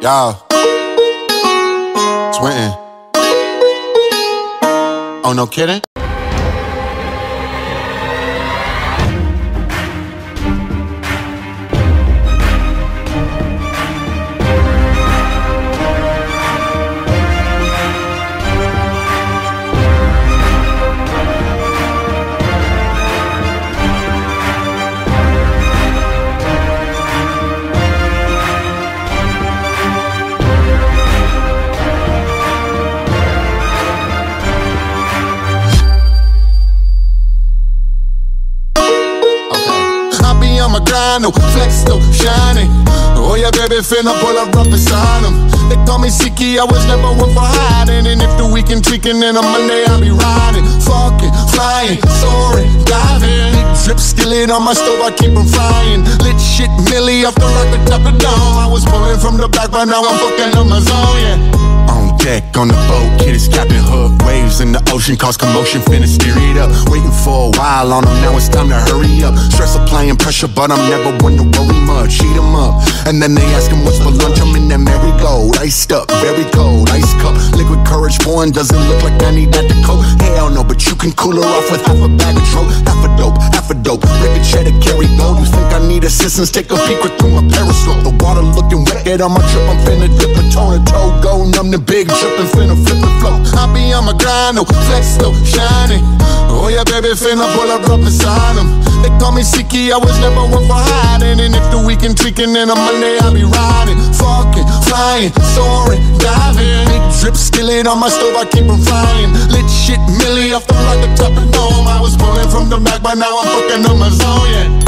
Y'all. Swinton. Oh, no kidding? Be on my grind, no flex, no shining. Oh yeah, baby, finna pull up rough beside him. They call me Siki, I was never one for hiding. And if the weekend tweaking, then on Monday I'll be riding. Fucking, flying, soaring, diving. Drip skillet on my stove, I keep keep 'em frying. Lit shit, Millie off the rocket top of dome. I was pulling from the back, but now I'm fucking on my zone, yeah. On deck, on the boat, kid is Captain Hook. Waves in the ocean cause commotion, finna steer it up. Waiting for a while on them, now it's time to hurry up. Applying pressure, but I'm never one to worry much. Heat 'em up, and then they ask him what's for lunch. I'm in that marigold, iced up, very cold, ice cup. Liquid courage, one doesn't look like I need that to coat. Hell no, but you can cool her off with half a bag of tro, half a dope, half a dope. Record cheddar, carry gold. You think I need assistance? Take a peek right through my periscope. The water looking wicked on my trip, I'm finna dip a toe to toe. Go numb the big trippin', finna flip and flow. I be on my grind, no flex, no shining. Oh yeah, baby, finna pull up right beside him. They call me Siki, I was never one for hiding. And if the weekend tweaking, then on Monday I'll be riding. Fucking, flying, soaring, diving. Big drip skillet on my stove, I keep keep 'em frying. Lit shit, Millie off the like the top of dome. I was pulling from the back, but now I'm fucking on my zone, yeah.